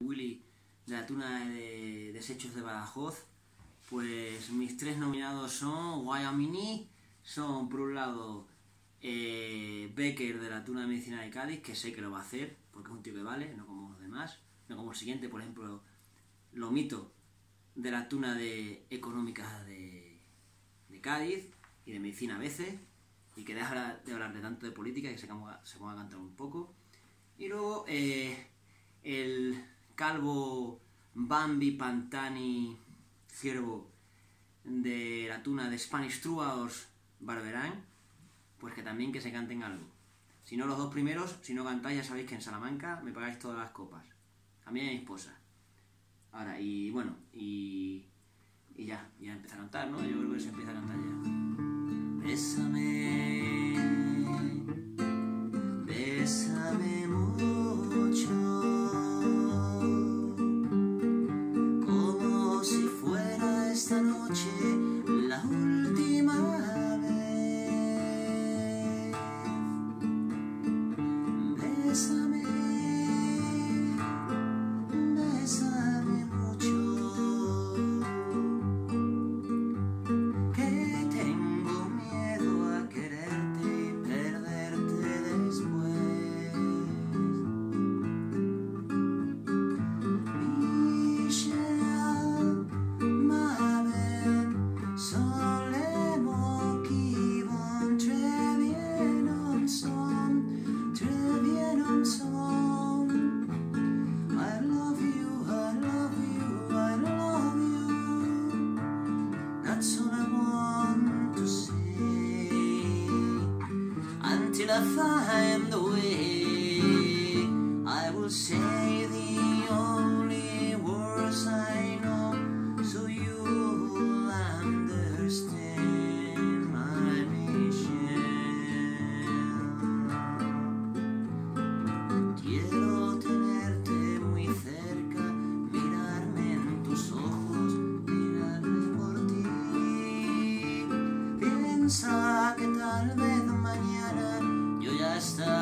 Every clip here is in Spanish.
Willy de la tuna de desechos de Badajoz, pues mis tres nominados son Wyoming, son por un lado eh, Becker de la tuna de medicina de Cádiz, que sé que lo va a hacer, porque es un tío que vale, no como los demás, no como el siguiente, por ejemplo, Lomito de la tuna de económicas de, Cádiz y de medicina a veces, y que deja de hablar de tanto de política y que se, se ponga a cantar un poco. Y luego eh, el Calvo, Bambi, Pantani, Ciervo de la tuna de Spanish Troubadours, Barberán, pues que también que se canten algo. Si no los dos primeros, si no cantáis ya sabéis que en Salamanca me pagáis todas las copas. A mí y a mi esposa. Ahora, y bueno, y, y ya, ya empieza a cantar, ¿no? Yo creo que se empieza a cantar ya. Bésame, Until I find the way, I will say the only words I know, so you'll understand my mission. Quiero tenerte muy cerca, mirarme en tus ojos, mirarme por ti. Piensa que tal vez yo ya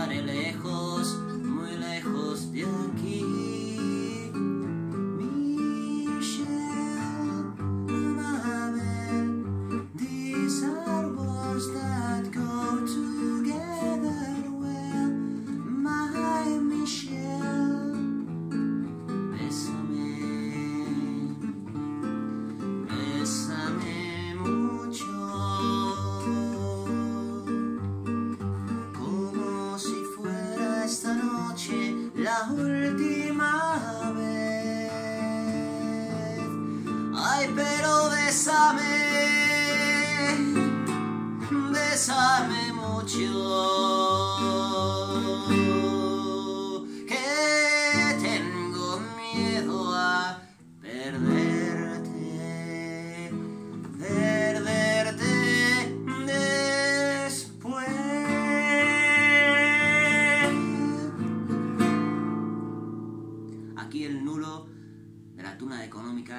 la última vez. Ay, pero bésame, bésame mucho.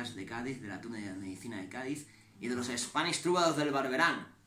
De Cádiz, de la tuna de medicina de Cádiz y de los Spanish Troubadours del Barberán.